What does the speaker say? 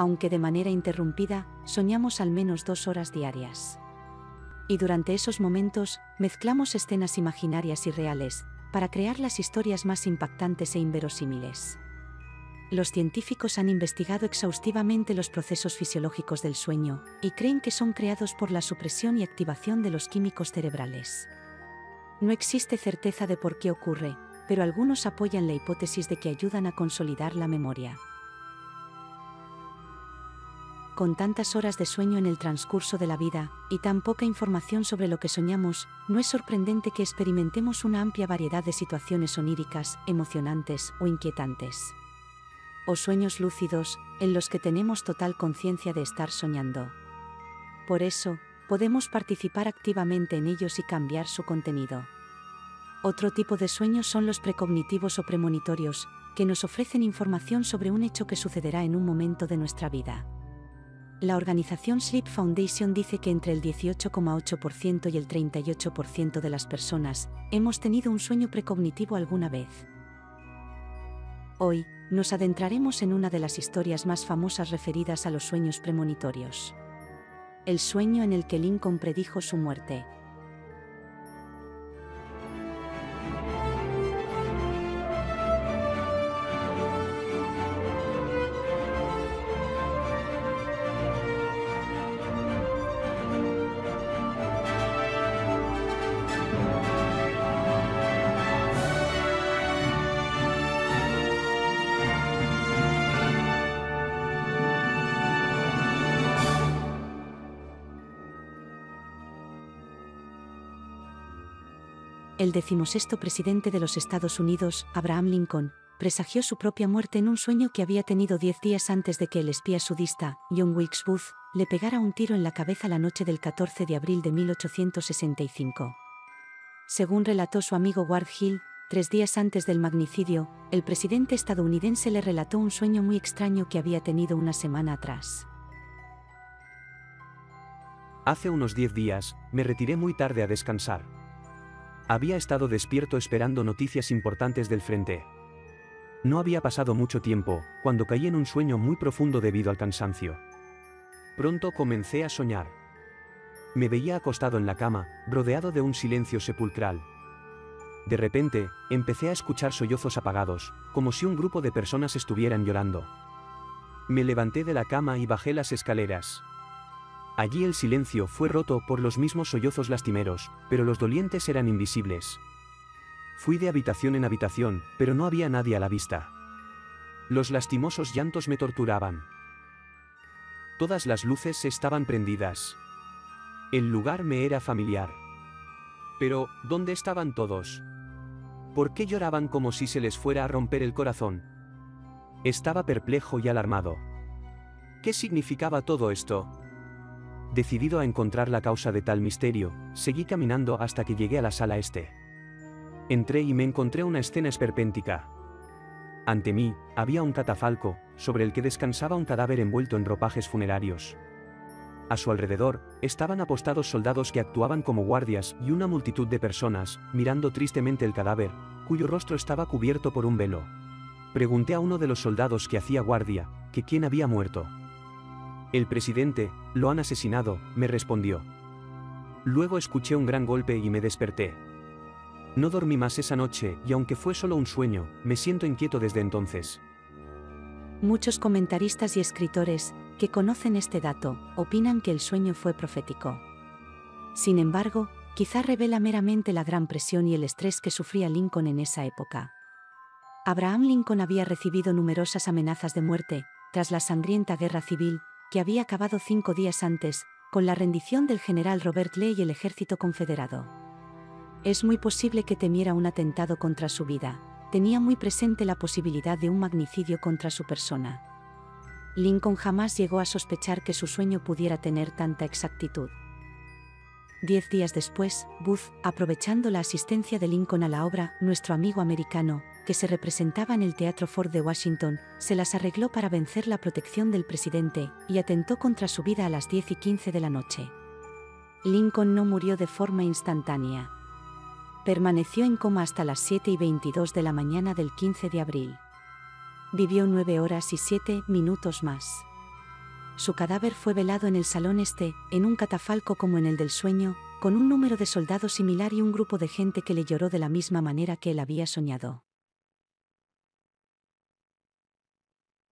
Aunque de manera interrumpida, soñamos al menos dos horas diarias. Y durante esos momentos, mezclamos escenas imaginarias y reales, para crear las historias más impactantes e inverosímiles. Los científicos han investigado exhaustivamente los procesos fisiológicos del sueño, y creen que son creados por la supresión y activación de los químicos cerebrales. No existe certeza de por qué ocurre, pero algunos apoyan la hipótesis de que ayudan a consolidar la memoria. Con tantas horas de sueño en el transcurso de la vida, y tan poca información sobre lo que soñamos, no es sorprendente que experimentemos una amplia variedad de situaciones oníricas, emocionantes o inquietantes. O sueños lúcidos, en los que tenemos total conciencia de estar soñando. Por eso, podemos participar activamente en ellos y cambiar su contenido. Otro tipo de sueños son los precognitivos o premonitorios, que nos ofrecen información sobre un hecho que sucederá en un momento de nuestra vida. La organización Sleep Foundation dice que entre el 18,8% y el 38% de las personas hemos tenido un sueño precognitivo alguna vez. Hoy, nos adentraremos en una de las historias más famosas referidas a los sueños premonitorios. El sueño en el que Lincoln predijo su muerte. El decimosexto presidente de los Estados Unidos, Abraham Lincoln, presagió su propia muerte en un sueño que había tenido diez días antes de que el espía sudista, John Wilkes Booth, le pegara un tiro en la cabeza la noche del 14 de abril de 1865. Según relató su amigo Ward Hill, tres días antes del magnicidio, el presidente estadounidense le relató un sueño muy extraño que había tenido una semana atrás. Hace unos diez días, me retiré muy tarde a descansar. Había estado despierto esperando noticias importantes del frente. No había pasado mucho tiempo, cuando caí en un sueño muy profundo debido al cansancio. Pronto comencé a soñar. Me veía acostado en la cama, rodeado de un silencio sepulcral. De repente, empecé a escuchar sollozos apagados, como si un grupo de personas estuvieran llorando. Me levanté de la cama y bajé las escaleras. Allí el silencio fue roto por los mismos sollozos lastimeros, pero los dolientes eran invisibles. Fui de habitación en habitación, pero no había nadie a la vista. Los lastimosos llantos me torturaban. Todas las luces estaban prendidas. El lugar me era familiar. Pero, ¿dónde estaban todos? ¿Por qué lloraban como si se les fuera a romper el corazón? Estaba perplejo y alarmado. ¿Qué significaba todo esto? Decidido a encontrar la causa de tal misterio, seguí caminando hasta que llegué a la sala este. Entré y me encontré una escena esperpéntica. Ante mí, había un catafalco, sobre el que descansaba un cadáver envuelto en ropajes funerarios. A su alrededor, estaban apostados soldados que actuaban como guardias y una multitud de personas, mirando tristemente el cadáver, cuyo rostro estaba cubierto por un velo. Pregunté a uno de los soldados que hacía guardia, que quién había muerto. El presidente, lo han asesinado, me respondió. Luego escuché un gran golpe y me desperté. No dormí más esa noche y aunque fue solo un sueño, me siento inquieto desde entonces. Muchos comentaristas y escritores, que conocen este dato, opinan que el sueño fue profético. Sin embargo, quizá revela meramente la gran presión y el estrés que sufría Lincoln en esa época. Abraham Lincoln había recibido numerosas amenazas de muerte, tras la sangrienta guerra civil, que había acabado cinco días antes, con la rendición del general Robert Lee y el ejército confederado. Es muy posible que temiera un atentado contra su vida, tenía muy presente la posibilidad de un magnicidio contra su persona. Lincoln jamás llegó a sospechar que su sueño pudiera tener tanta exactitud. Diez días después, Booth, aprovechando la asistencia de Lincoln a la obra Nuestro amigo americano, que se representaba en el Teatro Ford de Washington, se las arregló para vencer la protección del presidente, y atentó contra su vida a las 10 y 15 de la noche. Lincoln no murió de forma instantánea. Permaneció en coma hasta las 7 y 22 de la mañana del 15 de abril. Vivió nueve horas y siete minutos más. su cadáver fue velado en el salón este, en un catafalco como en el del sueño, con un número de soldados similar y un grupo de gente que le lloró de la misma manera que él había soñado.